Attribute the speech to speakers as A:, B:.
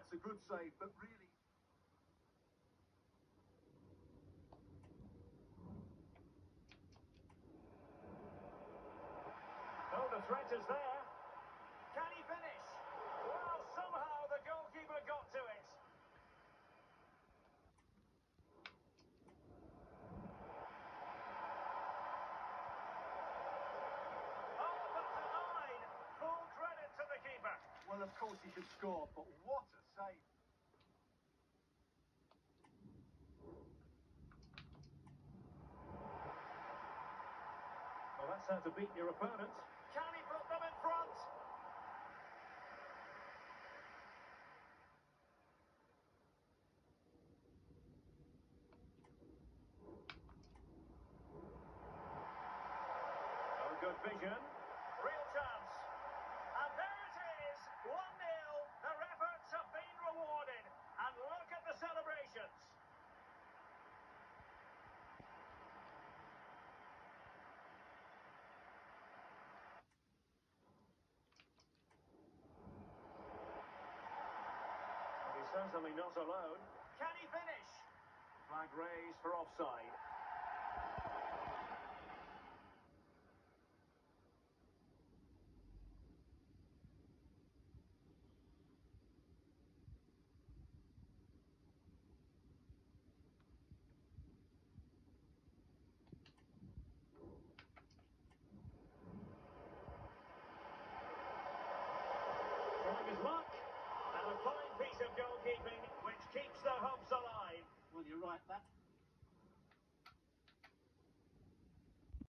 A: That's a good save, but really...
B: Oh, the threat is there. Can he finish? Well, somehow the goalkeeper got to it. Oh, that's a nine. Full credit to the keeper.
A: Well, of course he should score, but what a save.
B: Well, that's how to beat your opponent. Can he put them in front? Oh, good vision. certainly not alone. Can he finish? Flag raised for offside. Luck a fine piece of goalkeeping.